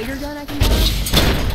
bigger gun I can buy?